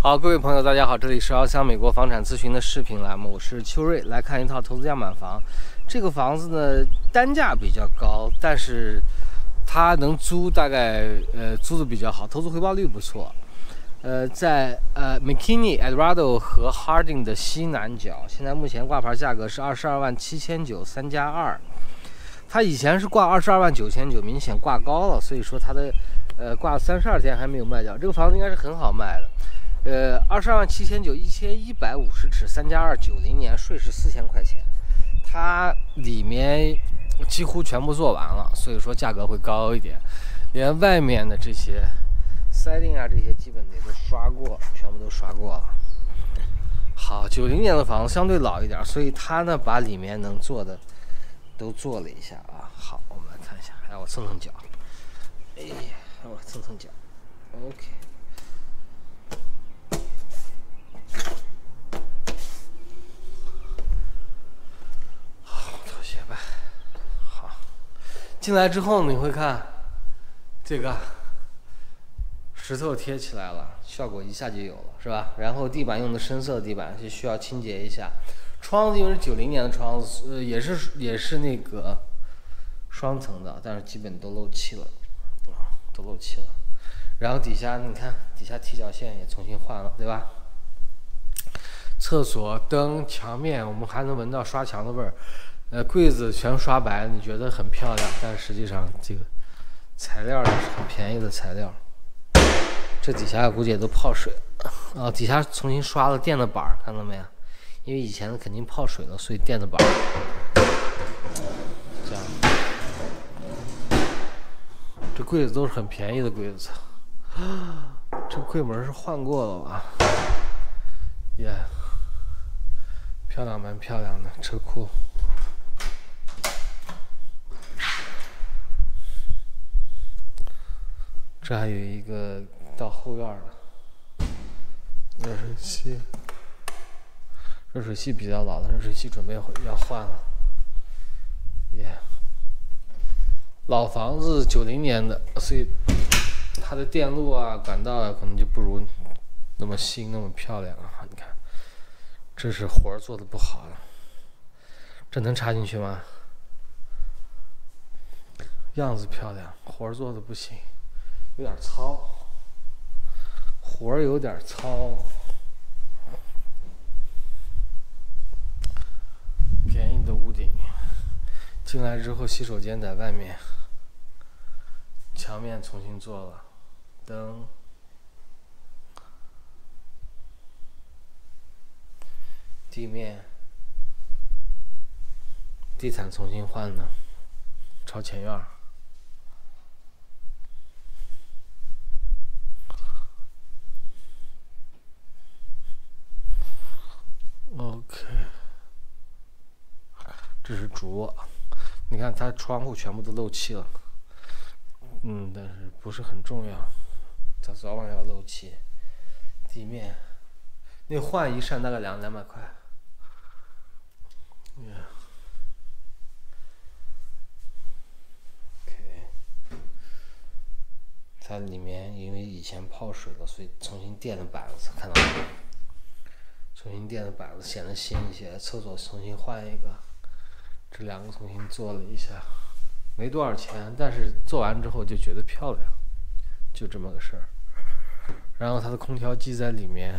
好，各位朋友，大家好，这里是翱翔美国房产咨询的视频栏目，我是秋瑞，来看一套投资样板房。这个房子呢，单价比较高，但是它能租，大概呃租的比较好，投资回报率不错。呃，在呃 McKinney、Eldorado 和 Harding 的西南角，现在目前挂牌价格是二十二万七千九，三加二。它以前是挂二十二万九千九，明显挂高了，所以说它的呃挂三十二天还没有卖掉。这个房子应该是很好卖的。呃，二十二万七千九，一千一百五十尺，三加二，九零年，税是四千块钱。它里面几乎全部做完了，所以说价格会高一点。连外面的这些 siding 啊，这些基本也都刷过，全部都刷过了。好，九零年的房子相对老一点，所以它呢把里面能做的都做了一下啊。好，我们来看一下，让我蹭蹭脚。哎呀，让我蹭蹭脚。OK。进来之后你会看，这个石头贴起来了，效果一下就有了，是吧？然后地板用的深色地板就需要清洁一下，窗子因为是九零年的窗子，呃，也是也是那个双层的，但是基本都漏气了，啊，都漏气了。然后底下你看，底下踢脚线也重新换了，对吧？厕所灯、墙面，我们还能闻到刷墙的味儿。呃，柜子全刷白，你觉得很漂亮，但实际上这个材料也是很便宜的材料。这底下估计也都泡水了啊！底下重新刷了垫的板儿，看到没有？因为以前的肯定泡水了，所以垫的板儿。这样，这柜子都是很便宜的柜子。这柜门是换过了吧？耶，漂亮蛮漂亮的车库。这还有一个到后院了热水器，热水器比较老了热水器准备要换了。耶，老房子九零年的，所以它的电路啊、管道啊可能就不如那么新、那么漂亮啊。你看，这是活儿做的不好了，这能插进去吗？样子漂亮，活儿做的不行。有点糙，活儿有点糙。便宜的屋顶，进来之后洗手间在外面，墙面重新做了，灯，地面，地毯重新换的，朝前院儿。OK，这是主卧，你看它窗户全部都漏气了，嗯，但是不是很重要，它早晚要漏气。地面，那换一扇大概两两百块。OK，它里面因为以前泡水了，所以重新垫了板子，看到没？重新垫的板子显得新一些，厕所重新换一个，这两个重新做了一下，没多少钱，但是做完之后就觉得漂亮，就这么个事儿。然后它的空调机在里面，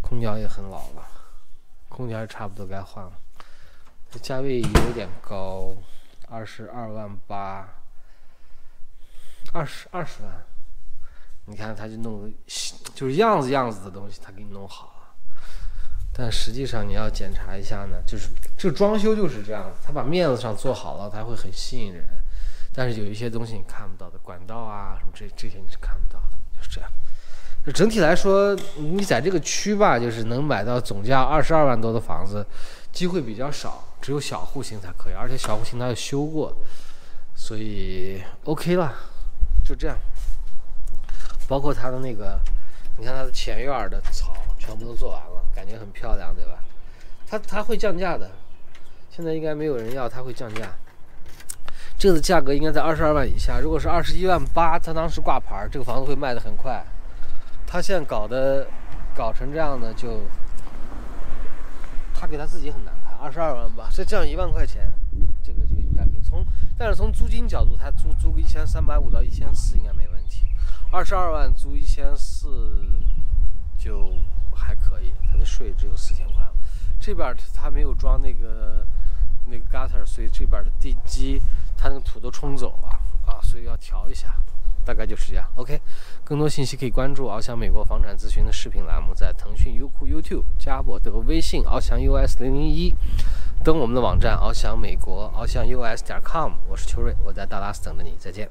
空调也很老了，空调也差不多该换了。这价位有点高，二十二万八，二十二十万。你看，他就弄个就是样子样子的东西，他给你弄好。但实际上你要检查一下呢，就是这个装修就是这样，他把面子上做好了，他会很吸引人。但是有一些东西你看不到的，管道啊什么这这些你是看不到的，就是这样。就整体来说，你在这个区吧，就是能买到总价二十二万多的房子，机会比较少，只有小户型才可以，而且小户型它要修过，所以 OK 了，就这样。包括它的那个，你看它的前院的草全部都做完了，感觉很漂亮，对吧？它它会降价的，现在应该没有人要，它会降价。这个价格应该在二十二万以下。如果是二十一万八，他当时挂牌，这个房子会卖得很快。他现在搞的搞成这样的，就他给他自己很难看，二十二万八，再降一万块钱，这个就应该可以。从但是从租金角度，他租租个一千三百五到一千四应该没问题。二十二万租一千四就还可以，它的税只有四千块。这边它没有装那个那个 gutter，所以这边的地基它那个土都冲走了啊，所以要调一下。大概就是这样。OK，更多信息可以关注翱翔美国房产咨询的视频栏目，在腾讯、优酷、YouTube 加我的微信翱翔 US 零零一，登我们的网站翱翔美国翱翔 US 点 com。我是邱瑞，我在达拉斯等着你，再见。